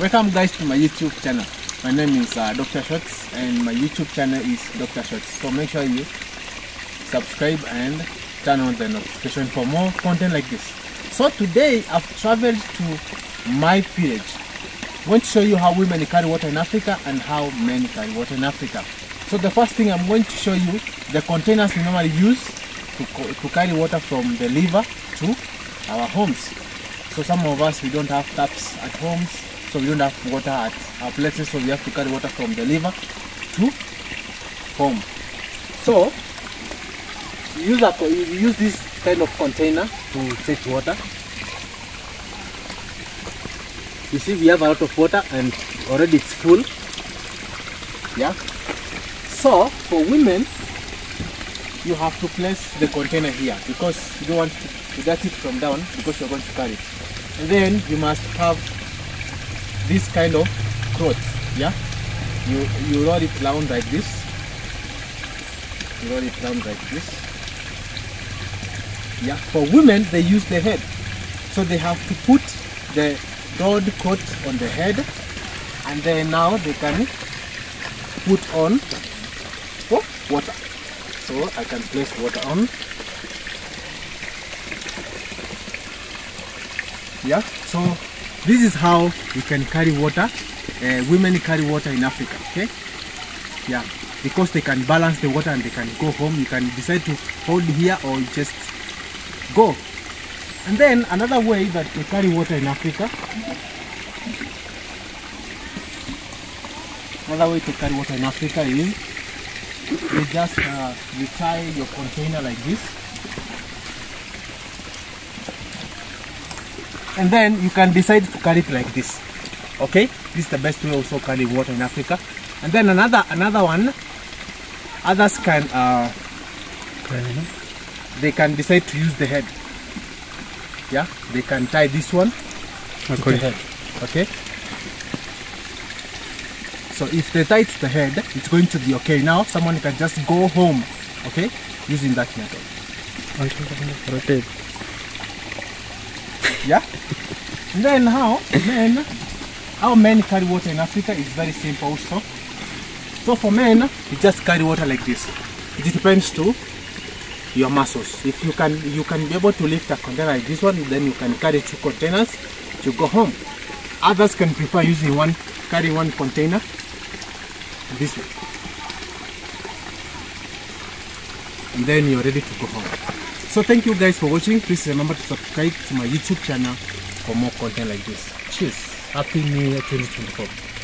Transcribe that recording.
Welcome guys to my YouTube channel. My name is uh, Dr. Shots and my YouTube channel is Dr. Shots. So make sure you subscribe and turn on the notification for more content like this. So today I've traveled to my village. I'm going to show you how women carry water in Africa and how men carry water in Africa. So the first thing I'm going to show you the containers we normally use to, to carry water from the river to our homes. So some of us we don't have taps at homes, so we don't have water at our places, so we have to carry water from the river to home. So use you use this kind of container to fetch water. You see, we have a lot of water and already it's full. Yeah. So for women, you have to place the container here because you don't want to get it from down because you're going to carry it. And then you must have this kind of cloth. Yeah. You you roll it round like this. You roll it round like this. Yeah. For women, they use the head, so they have to put the broad coat on the head, and then now they can put on oh, water. So I can place water on. Yeah. So this is how you can carry water. Uh, women carry water in Africa. Okay. Yeah. Because they can balance the water and they can go home. You can decide to hold here or just go. And then another way that they carry water in Africa. Another way to carry water in Africa is you just uh, you tie your container like this and then you can decide to carry it like this. Okay? This is the best way also carry water in africa. And then another another one others can uh, they can decide to use the head. Yeah? They can tie this one to the head. Okay? So if they tie it to the head, it's going to be okay. Now someone can just go home, okay, using that method. Yeah. Then how men, how men carry water in Africa is very simple also. So for men, you just carry water like this. It depends to your muscles. If you can, you can be able to lift a container like this one, then you can carry two containers to go home. Others can prefer using one, carry one container this way. And then you're ready to go home. So thank you guys for watching. Please remember to subscribe to my YouTube channel for more content like this. Cheers. Happy New Year 2024.